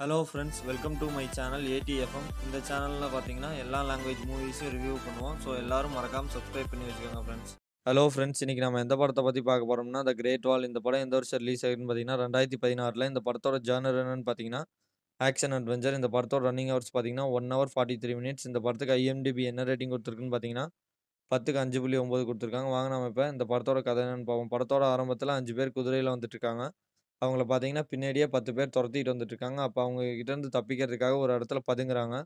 Hello friends welcome to my channel ADFM இந்த சேனலில் பார்த்தீங்கன்னா எல்லா லாங்குவேஜ் மூவிஸும் ரிவ்யூ பண்ணுவோம். ஸோ எல்லாரும் மறக்காமல் சப்ஸ்கிரைப் பண்ணி வச்சுக்கோங்க ஃப்ரெண்ட்ஸ் ஹலோ ஃப்ரெண்ட்ஸ் இன்றைக்கி நம்ம எந்த படத்தை பற்றி பார்க்க போகிறோம்னா த கிரேட் வால் இந்த படம் எந்த வருஷம் ரிலீஸ் ஆகுதுன்னு பார்த்தீங்கன்னா ரெண்டாயிரத்தி பதினாறில் இந்த படத்தோட ஜேனர் என்னன்னு பார்த்தீங்கன்னா ஆக்ஷன் அட்வென்ச்சர் இந்த படத்தோட ரன்னிங் ஹவர்ஸ் பார்த்தீங்கன்னா one hour forty three minutes இந்த படத்துக்கு ஐஎம்டிபி என்ன ரேட்டிங் கொடுத்துருக்குன்னு பார்த்தீங்கன்னா பத்துக்கு அஞ்சு புள்ளி ஒம்பது கொடுத்துருக்காங்க. வாங்க நம்ம இப்போ இந்த படத்தோட கதை என்னன்னு பார்ப்போம். படத்தோட ஆரம்பத்தில் அஞ்சு பேர் குதிரையில் வந்துட்டு இருக்காங்க. அவங்கள பார்த்தீங்கன்னா பின்னாடியே பத்து பேர் துரத்திட்டு வந்துட்டுருக்காங்க. அப்போ அவங்க கிட்டேருந்து தப்பிக்கிறதுக்காக ஒரு இடத்துல பதுங்குறாங்க.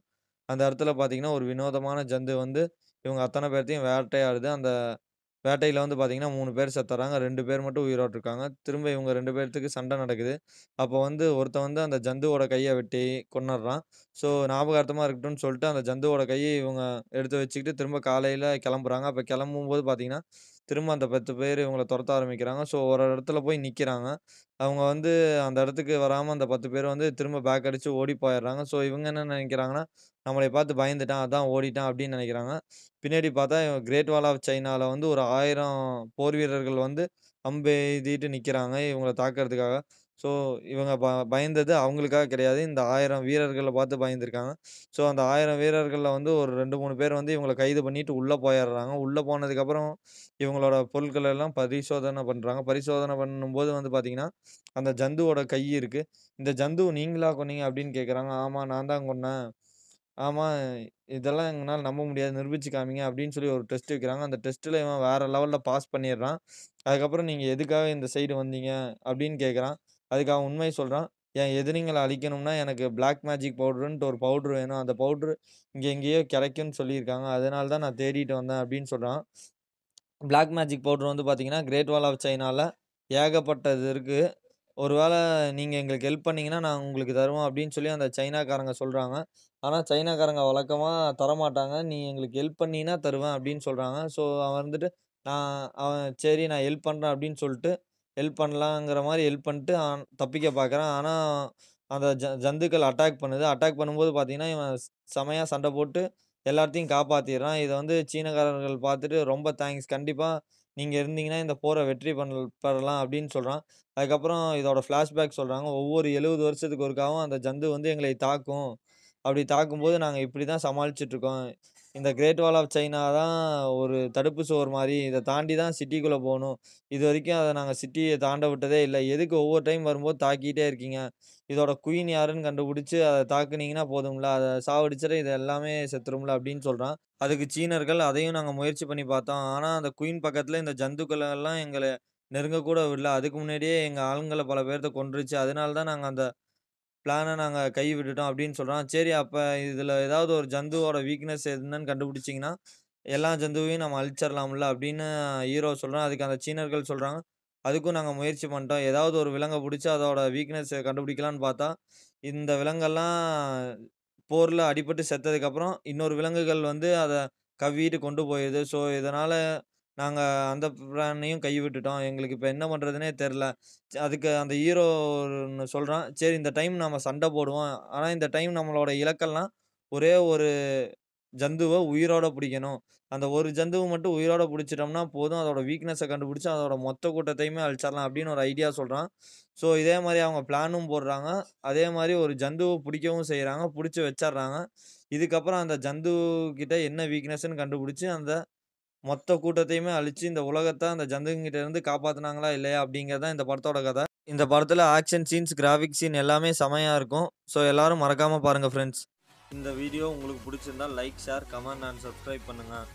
அந்த இடத்துல பார்த்தீங்கன்னா ஒரு வினோதமான ஜந்து வந்து இவங்க அத்தனை பேர்த்தையும் வேட்டையாடுது. அந்த வேட்டையில் வந்து பார்த்திங்கன்னா மூணு பேர் செத்துறாங்க. ரெண்டு பேர் மட்டும் உயிரோட்டிருக்காங்க. திரும்ப இவங்க ரெண்டு பேர்த்துக்கு சண்டை நடக்குது. அப்போ வந்து ஒருத்தன் வந்து அந்த ஜந்துவோட கையை வெட்டி கொண்டுடுறான் ஸோ ஞாபகார்த்தமாக இருக்கட்டும்னு சொல்லிட்டு அந்த ஜந்துவோட கையை இவங்க எடுத்து வச்சுக்கிட்டு திரும்ப காலையில் கிளம்புறாங்க. அப்போ கிளம்பும்போது பார்த்திங்கன்னா திரும்ப அந்த பத்து பேர் இவங்கள துரத்த ஆரம்பிக்கிறாங்க. ஸோ ஒரு இடத்துல போய் நிற்கிறாங்க அவங்க வந்து அந்த இடத்துக்கு வராமல் அந்த பத்து பேர் வந்து திரும்ப பேக் அடித்து ஓடி போயிடுறாங்க. ஸோ இவங்க என்ன நினைக்கிறாங்கன்னா நம்மளை பார்த்து பயந்துட்டான் அதான் ஓடிட்டான் அப்படின்னு நினைக்கிறாங்க. பின்னாடி பார்த்தா கிரேட் வால் ஆஃப் சைனாவில் வந்து ஒரு ஆயிரம் போர் வீரர்கள் வந்து அம்பு எய்திட்டு நிற்கிறாங்க இவங்கள தாக்கிறதுக்காக. ஸோ இவங்க ப பயந்தது அவங்களுக்காக கிடையாது. இந்த ஆயிரம் வீரர்களை பார்த்து பயந்துருக்காங்க. ஸோ அந்த ஆயிரம் வீரர்களில் வந்து ஒரு ரெண்டு மூணு பேர் வந்து இவங்களை கைது பண்ணிட்டு உள்ளே போயிடுறாங்க. உள்ளே போனதுக்கப்புறம் இவங்களோட பொருட்கள் எல்லாம் பரிசோதனை பண்ணுறாங்க பரிசோதனை பண்ணும்போது வந்து பார்த்தீங்கன்னா அந்த ஜந்துவோட கை இருக்குது இந்த ஜந்து நீங்களா கொன்னீங்க அப்படின்னு கேட்குறாங்க. ஆமாம் நான் தான் கொன்னேன். ஆமாம் இதெல்லாம் எங்களால் நம்ப முடியாது. நிரூபிச்சு காமிங்க அப்படின்னு சொல்லி ஒரு டெஸ்ட் வைக்கிறாங்க. அந்த டெஸ்ட்டில் இவன் வேறு லெவலில் பாஸ் பண்ணிடுறான். அதுக்கப்புறம் நீங்கள் எதுக்காக இந்த சைடு வந்தீங்க அப்படின்னு கேட்குறான். அதுக்கு அவன் உண்மை சொல்கிறான் என் எதிரிங்களை அழிக்கணும்னா எனக்கு பிளாக் மேஜிக் பவுட்ருன்ட்டு ஒரு பவுட்ரு வேணும். அந்த பவுட்ரு இங்கே எங்கேயோ கிடைக்கும்னு சொல்லியிருக்காங்க. அதனால தான் நான் தேடிட்டு வந்தேன் அப்படின்னு சொல்கிறான் பிளாக் மேஜிக் பவுட்ரு வந்து பார்த்தீங்கன்னா கிரேட் வால் ஆஃப் சைனாவில் ஏகப்பட்டது இருக்குது ஒருவேளை நீங்கள் எங்களுக்கு ஹெல்ப் பண்ணிங்கன்னா நான் உங்களுக்கு தருவோம் அப்படின்னு சொல்லி அந்த சைனாக்காரங்க சொல்கிறாங்க ஆனால் சைனாக்காரங்க வழக்கமாக தரமாட்டாங்க. நீ எங்களுக்கு ஹெல்ப் பண்ணினா தருவேன் அப்படின்னு சொல்கிறாங்க ஸோ அவன் வந்துட்டு நான் அவன் சரி நான் ஹெல்ப் பண்ணுறேன் அப்படின்னு சொல்லிட்டு ஹெல்ப் பண்ணலாங்கிற மாதிரி ஹெல்ப் பண்ணிட்டு ஆன் தப்பிக்க பார்க்குறான் ஆனால் அந்த ஜ ஜந்துக்கள் அட்டாக் பண்ணுது. அட்டாக் பண்ணும்போது பார்த்தீங்கன்னா இவன் செமையாக சண்டை போட்டு எல்லாத்தையும் காப்பாற்றிடுறான் இதை வந்து சீனக்காரர்கள் பார்த்துட்டு ரொம்ப தேங்க்ஸ். கண்டிப்பாக நீங்கள் இருந்தீங்கன்னா இந்த போரை வெற்றி பண்ண பெறலாம் அப்படின்னு சொல்கிறான் அதுக்கப்புறம் இதோட ஃப்ளாஷ்பேக் சொல்கிறாங்க ஒவ்வொரு எழுபது வருஷத்துக்கு ஒருக்காவும் அந்த ஜந்து வந்து எங்களை தாக்கும். அப்படி தாக்கும்போது நாங்கள் இப்படி தான் சமாளிச்சிட்ருக்கோம். இந்த கிரேட் வால் ஆஃப் சைனா தான் ஒரு தடுப்பு சுவர் மாதிரி இதை தாண்டி தான் சிட்டிக்குள்ளே போகணும். இது வரைக்கும் அதை நாங்கள் சிட்டியை தாண்ட விட்டதே இல்லை. எதுக்கு ஒவ்வொரு டைம் வரும்போது தாக்கிட்டே இருக்கீங்க? இதோட குயின் யாருன்னு கண்டுபிடிச்சி அதை தாக்குனீங்கன்னா போதும்ல? அதை சாவடிச்சிட இது எல்லாமே செத்துரும்ல? அப்படின்னு சொல்கிறான் அதுக்கு சீனர்கள் அதையும் நாங்கள் முயற்சி பண்ணி பார்த்தோம். ஆனால் அந்த குயின் பக்கத்தில் இந்த ஜந்துக்களெல்லாம் எங்களை நெருங்கக்கூட விடல. அதுக்கு முன்னாடியே எங்கள் ஆளுங்களை பல பேர்த்த கொண்டுருச்சு அதனால தான் நாங்கள் அந்த பிளானை நாங்கள் கை விட்டுட்டோம் அப்படின்னு சொல்கிறான் சரி அப்போ இதில் ஏதாவது ஒரு ஜந்துவோட வீக்னஸ் என்னன்னு கண்டுபிடிச்சிங்கன்னா எல்லா ஜந்துவையும் நம்ம அழிச்சிடலாம்ல அப்படின்னு ஹீரோ சொல்கிறோம் அதுக்கு அந்த சீனர்கள் சொல்கிறாங்க அதுக்கும் நாங்கள் முயற்சி பண்ணிட்டோம். ஏதாவது ஒரு விலங்கை பிடிச்சி அதோட வீக்னஸ் கண்டுபிடிக்கலான்னு பார்த்தா இந்த விலங்கெல்லாம் போரில் அடிபட்டு செத்ததுக்கப்புறம் இன்னொரு விலங்குகள் வந்து அதை கவ்விட்டு கொண்டு போயிடுது ஸோ இதனால் நாங்கள் அந்த பிளானையும் கைவிட்டுட்டோம் எங்களுக்கு இப்போ என்ன பண்ணுறதுனே தெரில. அதுக்கு அந்த ஹீரோ ஒன்று சொல்கிறான் சரி இந்த டைம் நம்ம சண்டை போடுவோம். ஆனால் இந்த டைம் நம்மளோட இலக்கெல்லாம் ஒரே ஒரு ஜந்துவை உயிரோட பிடிக்கணும். அந்த ஒரு ஜந்துவை மட்டும் உயிரோட பிடிச்சிட்டோம்னா போதும். அதோட வீக்னஸை கண்டுபிடிச்சி அதோட மொத்த கூட்டத்தையுமே அழிச்சிடலாம் அப்படின்னு ஒரு ஐடியா சொல்கிறான் ஸோ இதே மாதிரி அவங்க பிளானும் போடுறாங்க. அதே மாதிரி ஒரு ஜந்துவை பிடிக்கவும் செய்கிறாங்க பிடிச்சி வச்சிட்றாங்க. இதுக்கப்புறம் அந்த ஜந்து கிட்ட என்ன வீக்னஸ்ன்னு கண்டுபிடிச்சி அந்த மொத்த கூட்டத்தையுமே அழிச்சு இந்த உலகத்தை அந்த ஜந்துங்கிட்ட இருந்து காப்பாற்றினாங்களா இல்லையா அப்படிங்கிறது தான் இந்த படத்தோட கதை. இந்த படத்தில் ஆக்ஷன் சீன்ஸ் கிராஃபிக் சீன் எல்லாமே செமையாக இருக்கும். ஸோ எல்லாரும் மறக்காமல் பாருங்கள் ஃப்ரெண்ட்ஸ் இந்த வீடியோ உங்களுக்கு பிடிச்சிருந்தா like share comment and subscribe பண்ணுங்கள்